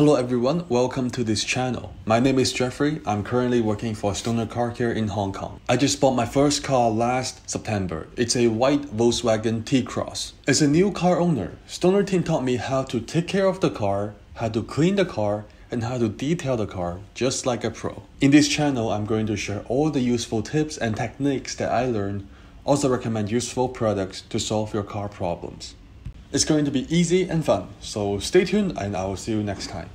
Hello everyone, welcome to this channel. My name is Jeffrey. I'm currently working for Stoner Car Care in Hong Kong. I just bought my first car last September. It's a white Volkswagen T-Cross. As a new car owner, Stoner team taught me how to take care of the car, how to clean the car, and how to detail the car just like a pro. In this channel, I'm going to share all the useful tips and techniques that I learned, also recommend useful products to solve your car problems. It's going to be easy and fun, so stay tuned and I will see you next time.